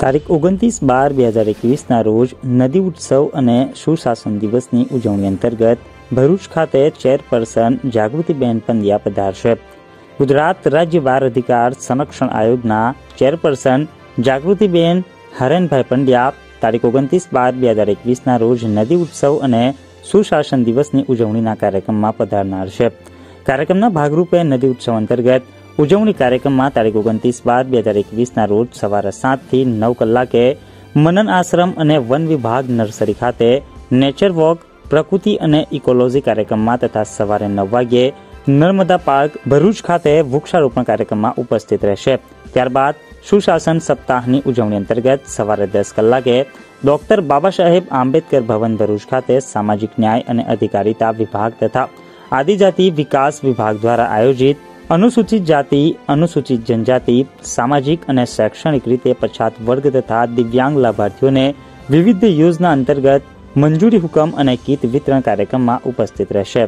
તારીખ ઓગણત્રીસ બાર બે હજાર એકવીસના રોજ નદી ઉત્સવ અને સુશાસન દિવસની ઉજવણી અંતર્ગત ભરૂચ ખાતે ચેરપર્સન જાગૃતિબેન પંડ્યા પધારશે. ગુજરાત રાજ્ય બાર અધિકાર સંરક્ષણ આયોગના ચેરપર્સન જાગૃતિબેન હરેનભાઈ પંડ્યા તારીખ ઓગણત્રીસ બાર બે હજાર એકવીસના રોજ નદી ઉત્સવ અને સુશાસન દિવસની ઉજવણીના કાર્યક્રમમાં પધારનાર છે. કાર્યક્રમના ભાગરૂપે નદી ઉત્સવ અંતર્ગત ઉજવણી કાર્યક્રમમાં તારીખ ઓગણત્રીસ બાર બે હજાર એકવીસના રોજ સવારે સાતથી નવ કલાકે મનન આશ્રમ અને વન વિભાગ નર્સરી ખાતે નેચર વોક, પ્રકૃતિ અને ઇકોલોજી કાર્યક્રમમાં તથા સવારે નવ વાગ્યે નર્મદા પાર્ક, ભરૂચ ખાતે વૃક્ષારોપણ કાર્યક્રમમાં ઉપસ્થિત રહેશે. ત્યારબાદ સુશાસન સપ્તાહની ઉજવણી અંતર્ગત સવારે દસ કલાકે ડોક્ટર બાબા સાહેબ આંબેડકર ભવન, ભરૂચ ખાતે સામાજિક ન્યાય અને અધિકારીતા વિભાગ તથા આદિજાતિ વિકાસ વિભાગ દ્વારા આયોજિત અનુસૂચિત જાતિ, અનુસૂચિત જનજાતિ, સામાજિક અને શૈક્ષણિક રીતે પછાત વર્ગ તથા દિવ્યાંગ લાભાર્થીઓને વિવિધ યોજના અંતર્ગત મંજૂરી હુકમ અને કીટ વિતરણ કાર્યક્રમમાં ઉપસ્થિત રહેશે.